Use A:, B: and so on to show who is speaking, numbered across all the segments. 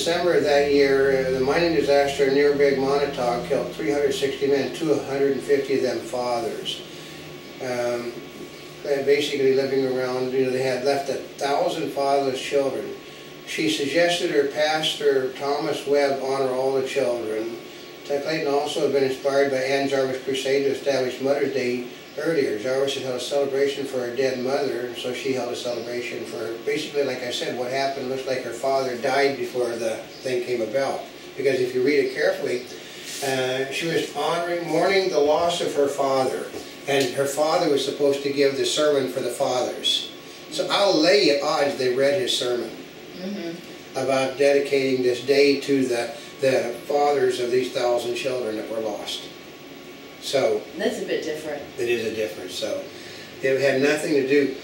A: December of that year, uh, the mining disaster near Big Montauk killed 360 men, 250 of them fathers. Um, basically living around, you know, they had left a thousand fatherless children. She suggested her pastor, Thomas Webb, honor all the children. Ted Clayton also had been inspired by Ann Jarvis' crusade to establish Mother's Day earlier. Jarvis had held a celebration for her dead mother, and so she held a celebration for, basically, like I said, what happened looks like her father died before the thing came about. Because if you read it carefully, uh, she was honoring, mourning the loss of her father. And her father was supposed to give the sermon for the fathers. So I'll lay you odds they read his sermon mm -hmm. about dedicating this day to the, the fathers of these thousand children that were lost. So
B: that's a bit different.
A: It is a difference. So it had nothing to do.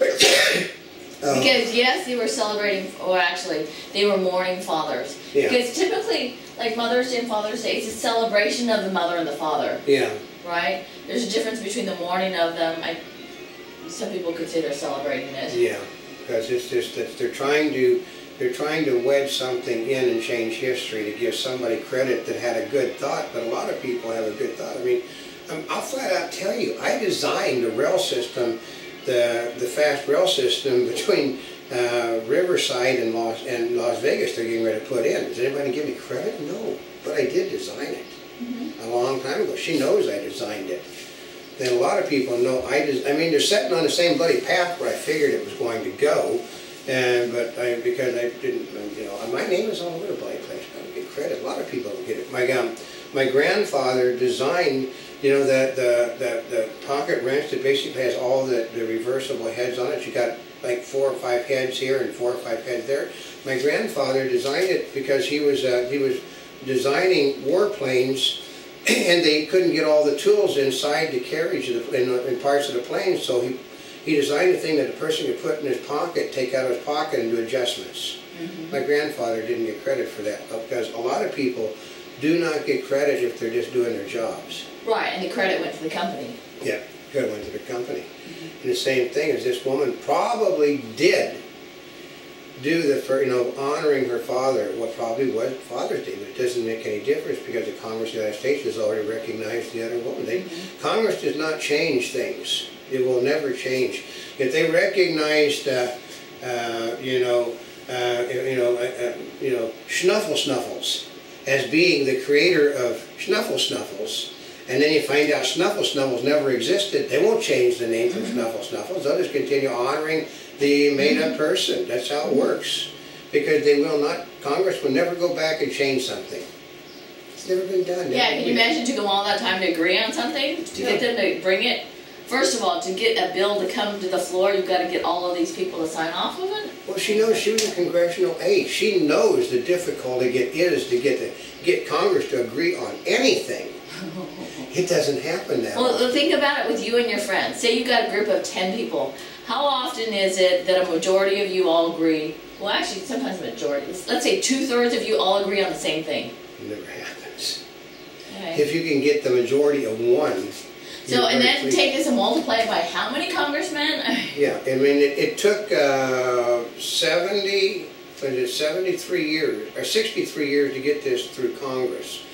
B: Oh. Because yes, they were celebrating, or actually, they were mourning fathers. Yeah. Because typically, like Mother's Day and Father's Day, it's a celebration of the mother and the father.
A: Yeah.
B: Right? There's a difference between the mourning of them. I, some people consider celebrating it.
A: Yeah, because it's just that they're trying to they're trying to wedge something in and change history to give somebody credit that had a good thought, but a lot of people have a good thought. I mean, I'll flat out tell you, I designed the rail system the, the fast rail system between uh, Riverside and Las, and Las Vegas they're getting ready to put in. Does anybody give me credit? No, but I did design it mm -hmm. a long time ago. She knows I designed it. Then a lot of people know I just, I mean, they're setting on the same bloody path where I figured it was going to go, and but I, because I didn't, you know, my name is all over the place. I don't get credit. A lot of people don't get it. My, um, my grandfather designed you know, that the, the, the pocket wrench that basically has all the, the reversible heads on it. You got like four or five heads here and four or five heads there. My grandfather designed it because he was uh, he was designing warplanes and they couldn't get all the tools inside the carriage in, in parts of the plane, so he he designed a thing that a person could put in his pocket, take out of his pocket, and do adjustments. Mm -hmm. My grandfather didn't get credit for that because a lot of people do not get credit if they're just doing their jobs.
B: Right, and the credit went to the company.
A: Yeah, credit went to the company. Mm -hmm. And the same thing is this woman probably did do the, for, you know, honoring her father, what probably was Father's Day, but it doesn't make any difference because the Congress of the United States has already recognized the other woman. They, mm -hmm. Congress does not change things. It will never change. If they recognized, uh, uh, you know, uh, you know, uh, uh, you know, Snuffle Snuffles as being the creator of Snuffle Snuffles, and then you find out Snuffle Snuffles never existed, they won't change the name from mm -hmm. Snuffle Snuffles. They'll just continue honoring the made-up mm-hmm. person. That's how it works. Because they will not, Congress will never go back and change something. It's never been done.
B: Yeah, can you imagine to go all that time to agree on something? To yeah. get them to bring it? First of all, to get a bill to come to the floor, you've got to get all of these people to sign off of it?
A: Well, she knows she was a congressional aide. She knows the difficulty it is to get, the, get Congress to agree on anything. It doesn't happen now.
B: Well, think about it with you and your friends. Say you've got a group of 10 people. How often is it that a majority of you all agree? Well, actually, sometimes a majority. Let's say two-thirds of you all agree on the same thing.
A: It never happens. Okay. If you can get the majority of one,
B: so, and then pleased. take this and multiply it by how many congressmen?
A: yeah, I mean, it, it took uh, 70, what is it, 73 years, or 63 years to get this through Congress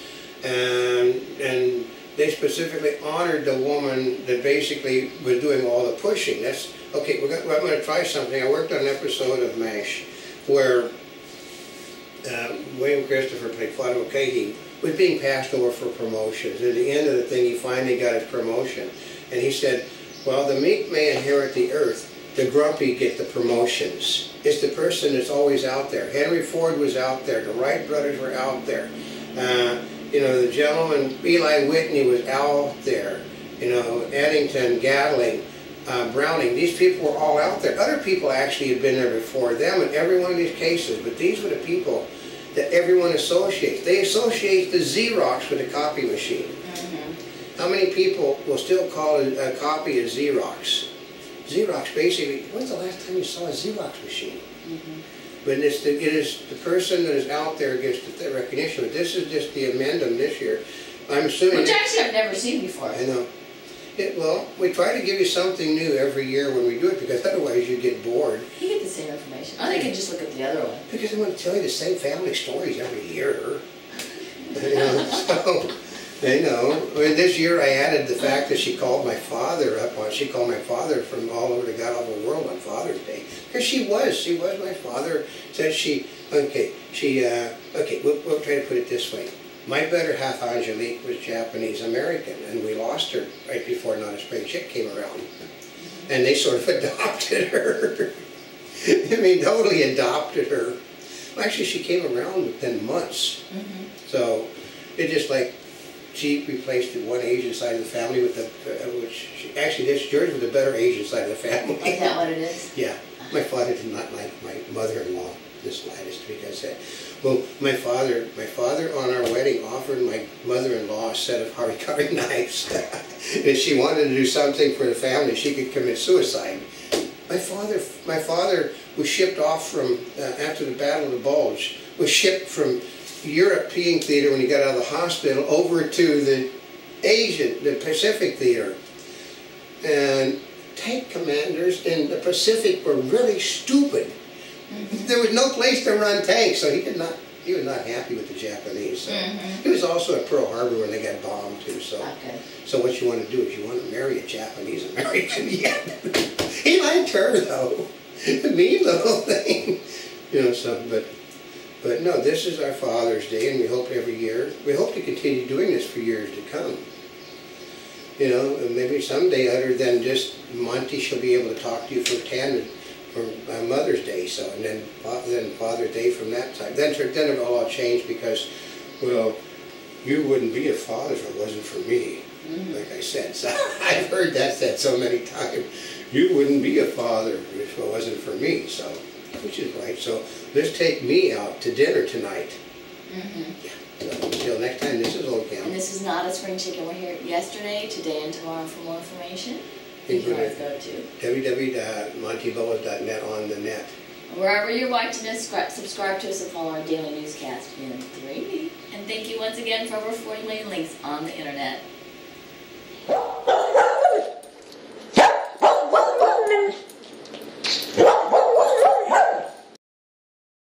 A: and and they specifically honored the woman that basically was doing all the pushing. That's okay. We're going, I'm going to try something. I worked on an episode of MASH where uh, William Christopher played Father Mulcahy was being passed over for promotions. At the end of the thing, he finally got his promotion, and he said, "Well, the meek may inherit the earth." The grumpy get the promotions. It's the person that's always out there. Henry Ford was out there. The Wright brothers were out there. Uh, you know, the gentleman, Eli Whitney was out there, you know, Eddington, Gatling, uh, Browning, these people were all out there. Other people actually had been there before them in every one of these cases, but these were the people that everyone associates. They associate the Xerox with the copy machine. Mm -hmm. How many people will still call a, a copy a Xerox? Xerox basically, when's the last time you saw a Xerox machine? Mm -hmm. But it's the, it is the person that is out there gets the recognition. But this is just the amendment this year. I'm assuming.
B: Which actually I've never seen before.
A: I know. It, well, we try to give you something new every year when we do it, because otherwise you get bored.
B: You get the same information. I think I just look at the other one.
A: Because I'm gonna tell you the same family stories every year. You know, so, I know, I mean, this year I added the fact that she called my father up on, she called my father from all over the god awful world on Father's Day. Because she was, she was my father, said she, okay, she, uh, okay, we'll, we'll try to put it this way. My better half Angelique was Japanese American, and we lost her right before Not a Spring Chick came around. And they sort of adopted her. I mean, totally adopted her. Actually, she came around within months.
B: Mhm.
A: So it just like she replaced the one Asian side of the family with the, uh, which she, actually this George with the better Asian side of the family.
B: Is that what it is?
A: Yeah, my father did not like my mother-in-law the slightest because I, well, my father, my father on our wedding offered my mother-in-law a set of harikari knives. if she wanted to do something for the family, she could commit suicide. My father, my father was shipped off from uh, after the Battle of the Bulge. Was shipped from European theater when he got out of the hospital over to the Asian, the Pacific theater. And tank commanders in the Pacific were really stupid. There was no place to run tanks, so he did not. He was not happy with the Japanese. So.
B: Mhm.
A: He was also at Pearl Harbor when they got bombed too. So,
B: Okay.
A: so what you want to do is you want to marry a Japanese American. yeah, he liked her though. The mean little thing, you know. So, but, but no, this is our Father's Day, and we hope every year. We hope to continue doing this for years to come. You know, maybe someday, other than just Monty, she'll be able to talk to you for ten for uh, Mother's Day. So, and then then Father's Day from that time. Then then it'll all change because, well, you wouldn't be a father if it wasn't for me. Like I said, so I've heard that said so many times. You wouldn't be a father if it wasn't for me. So, which is right. So let's take me out to dinner tonight.
B: Mhm.
A: So until next time, this is Old
B: And this is not a spring chicken. We're here yesterday, today, and tomorrow for more information. You can always go to
A: www.montebubbles.net on the net.
B: wherever you're watching us. Subscribe to us and follow our daily newscast in 3D. And thank you once again for over 40 million links on the internet.